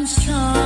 I'm strong.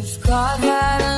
Just a stranger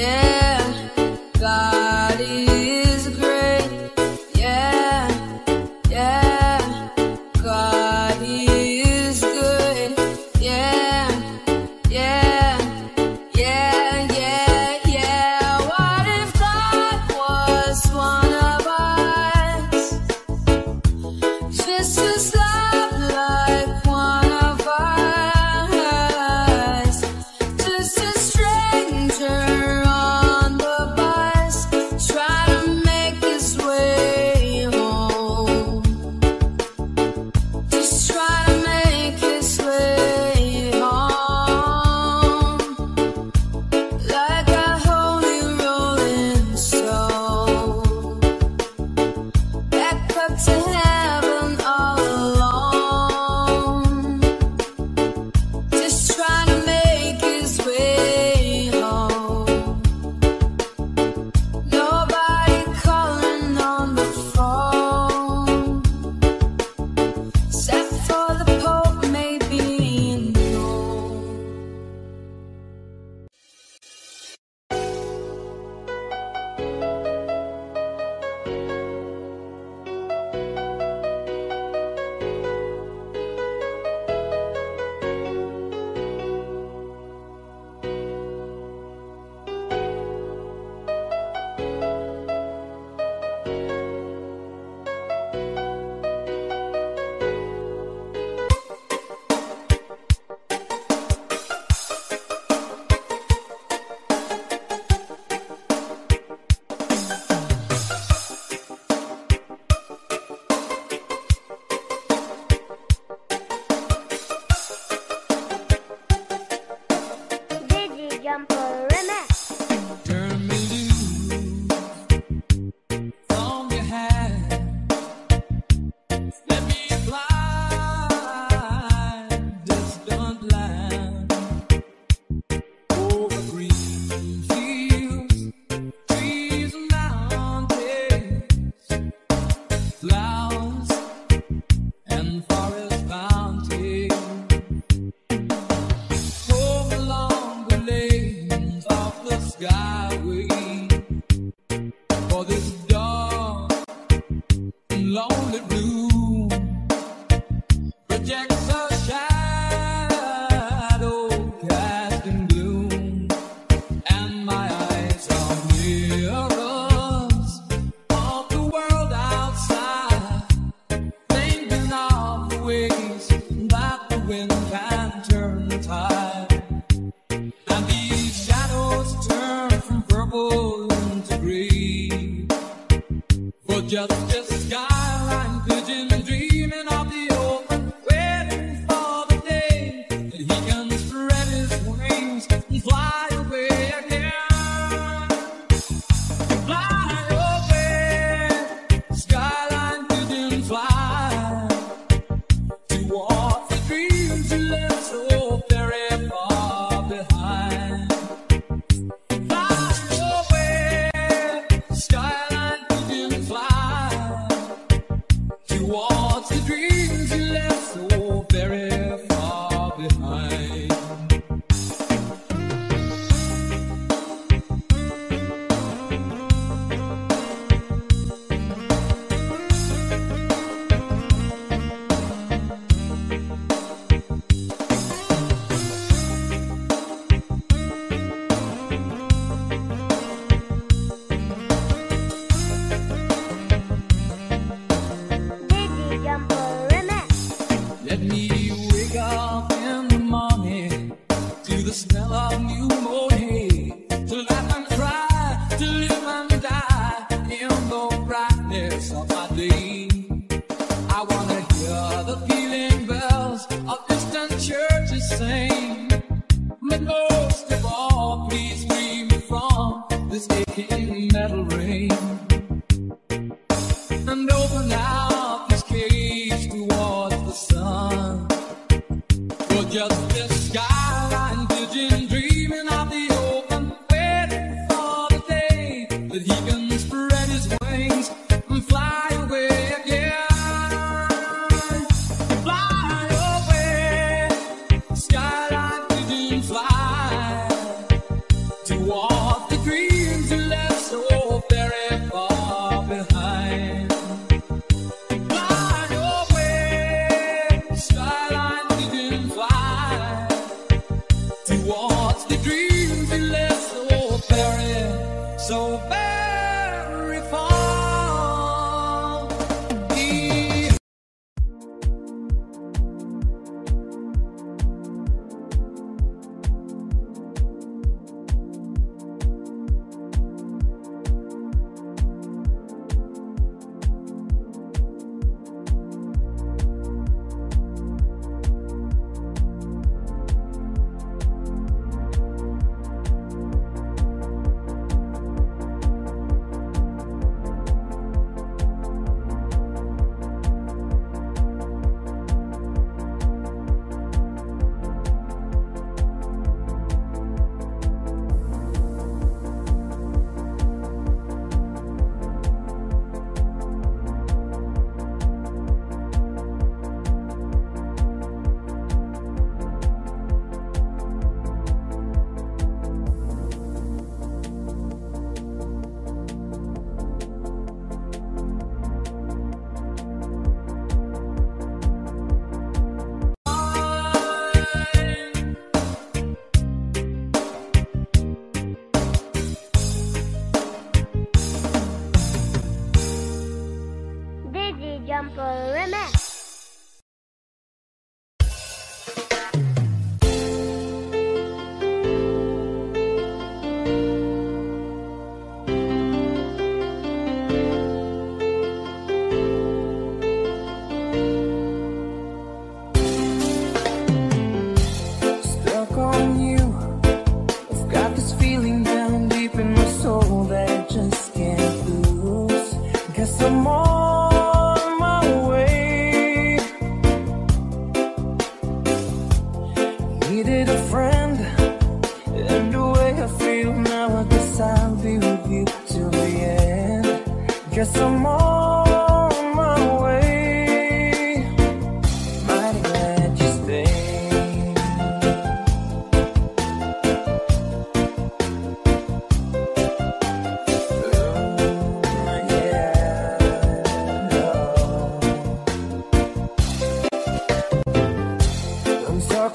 Yeah.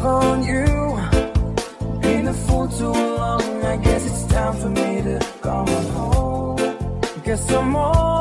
on you. Been a fool too long, I guess it's time for me to come home. Guess I'm all.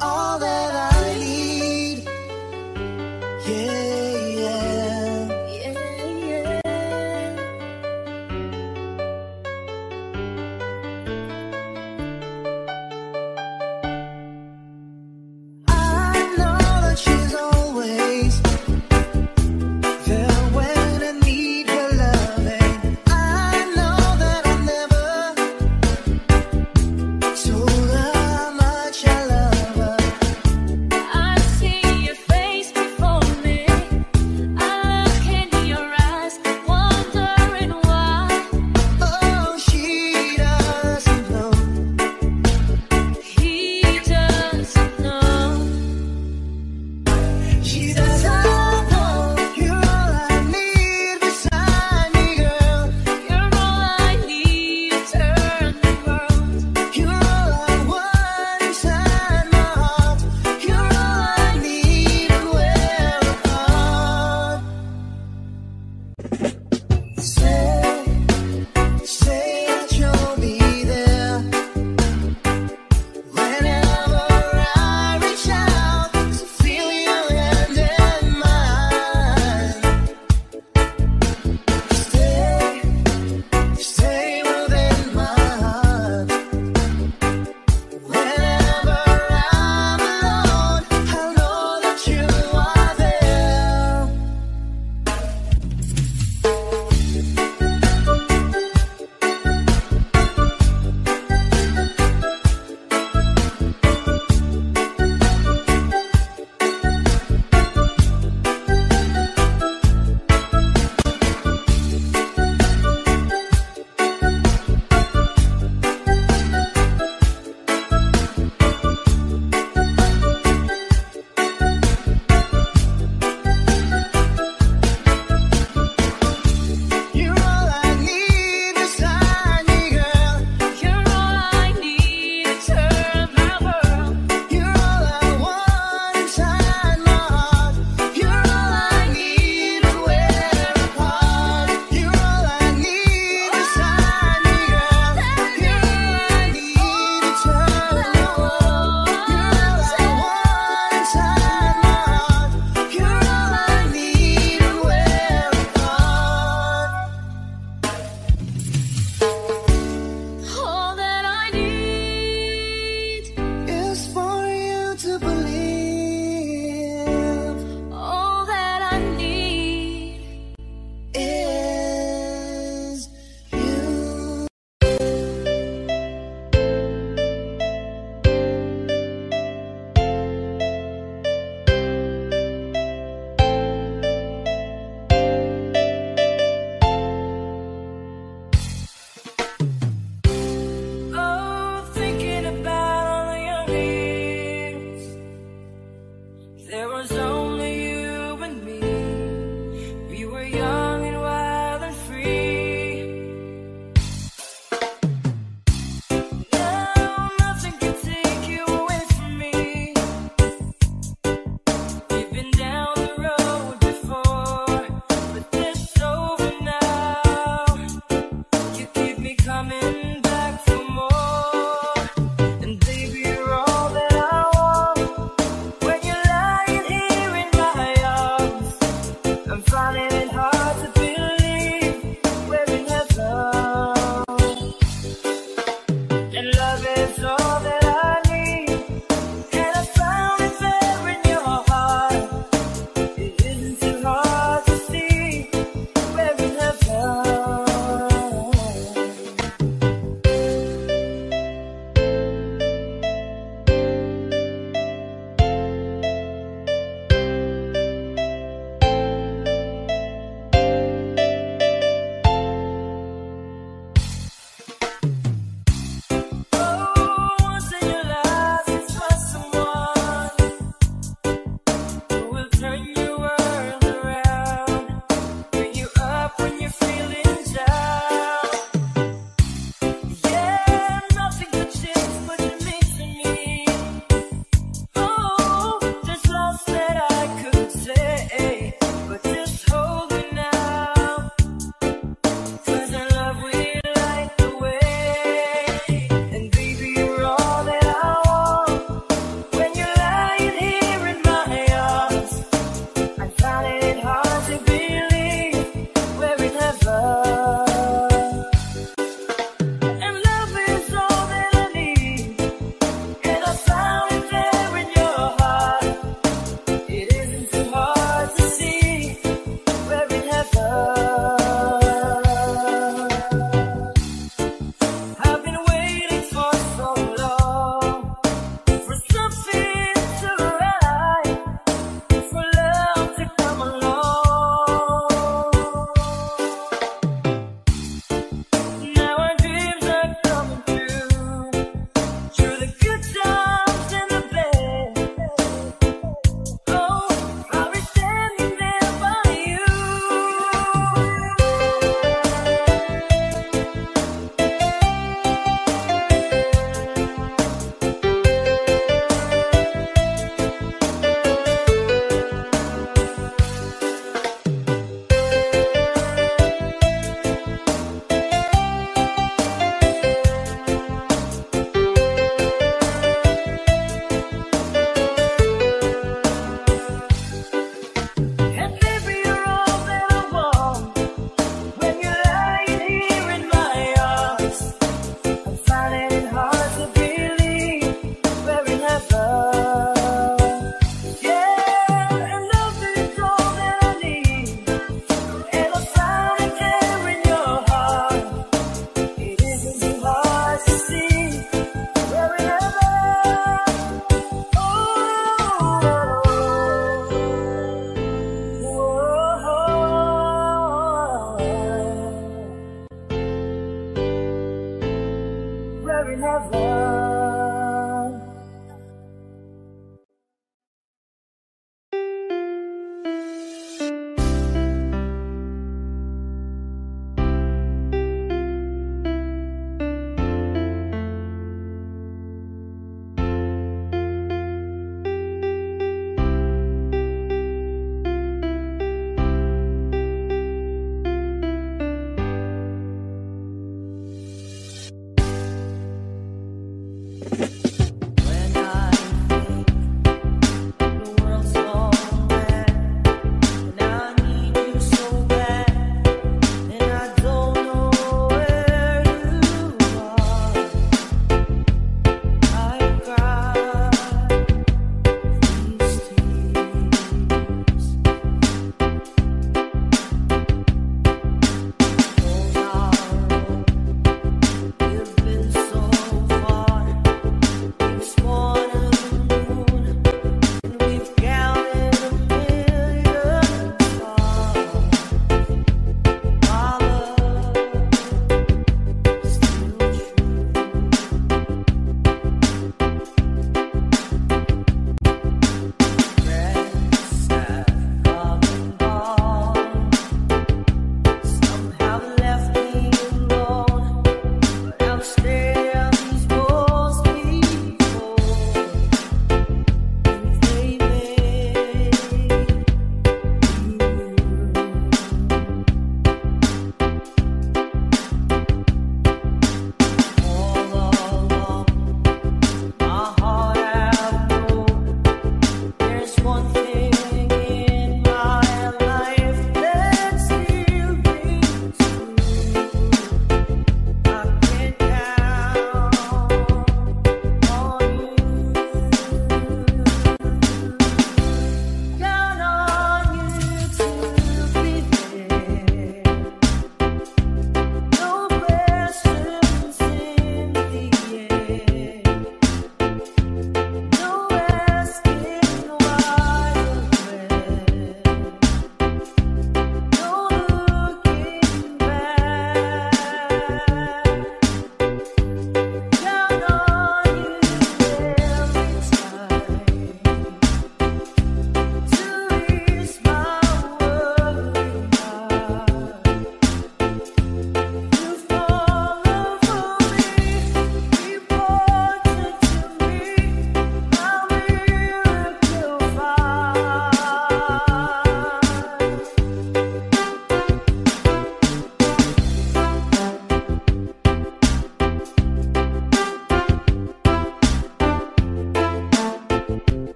all that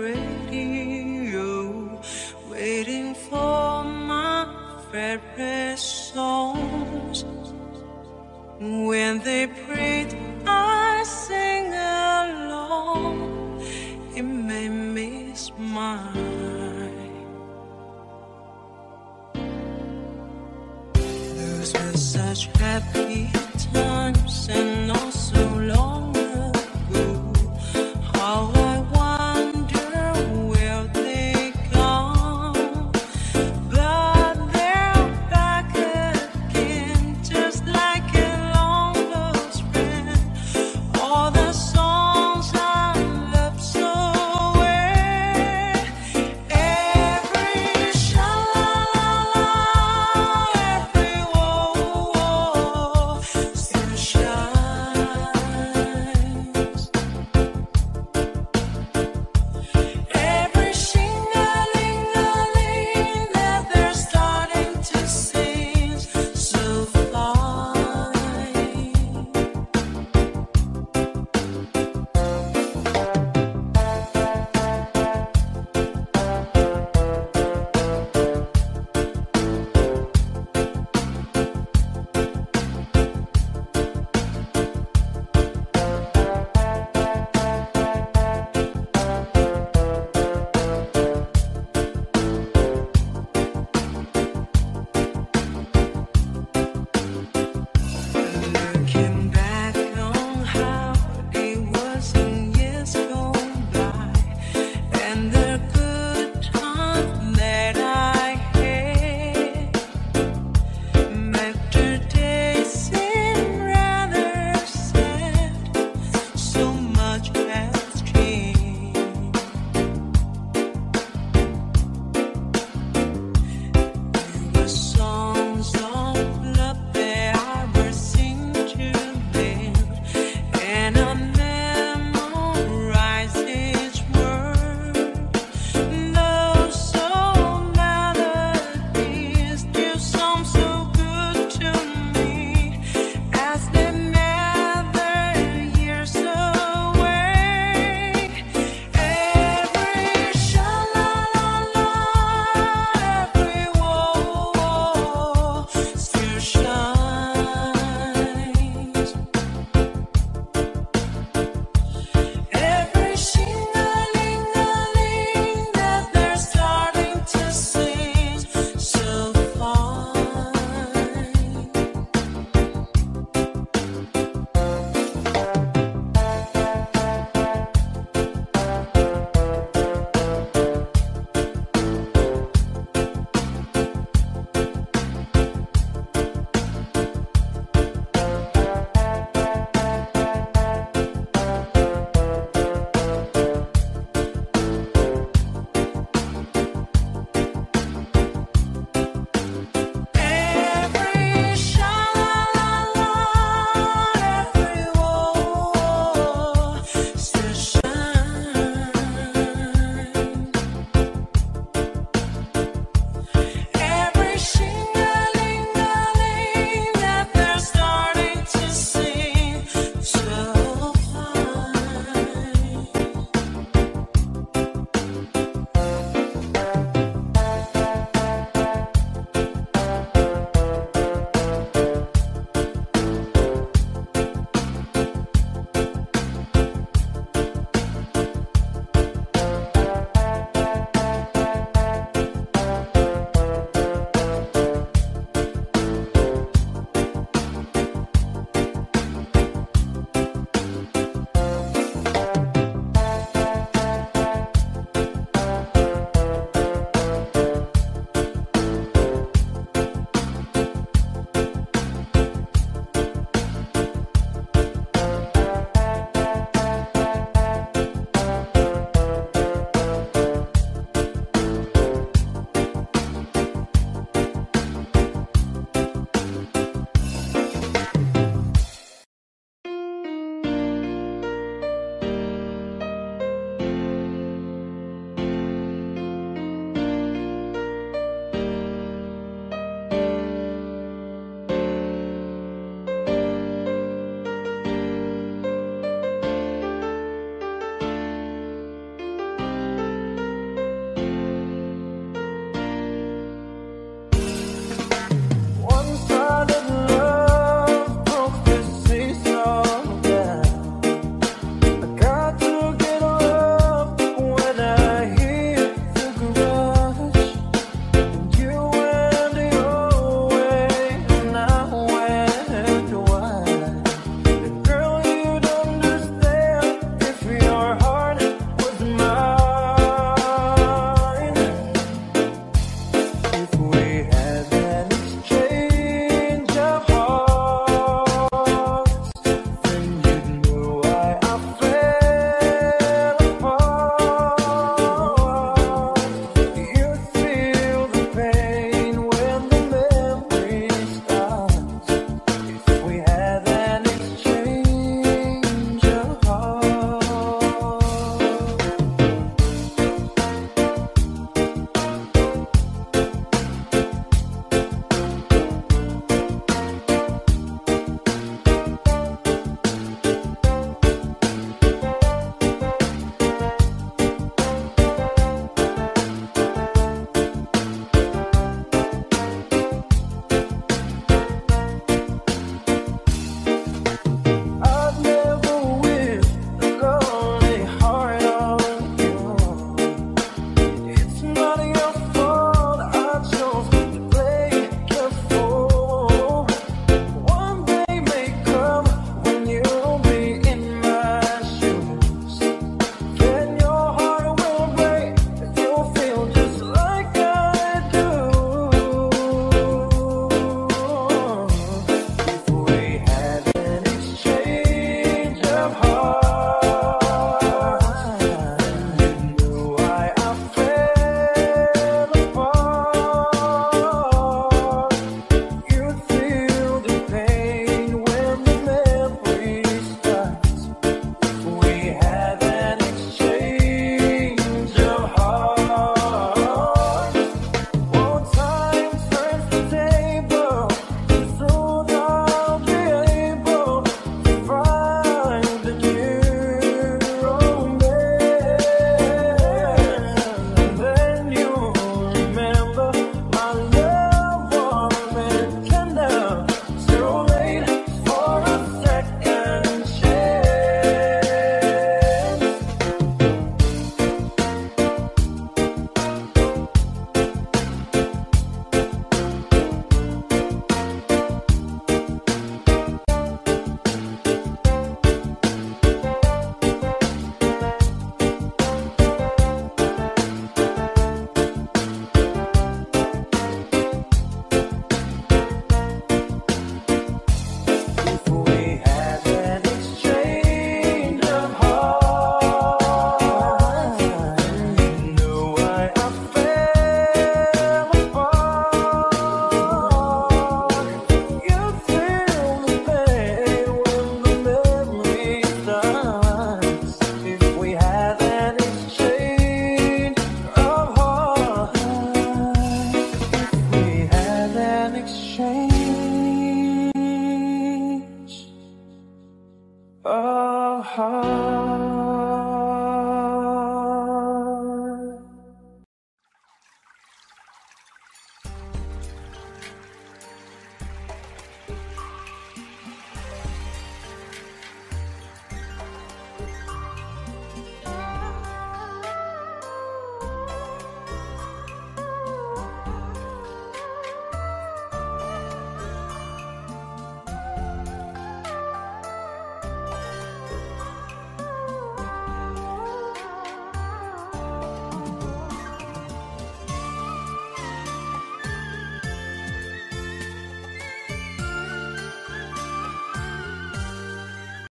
radio, waiting for my favorite songs. When they prayed, I sing along. It made me smile. Those were such happy times and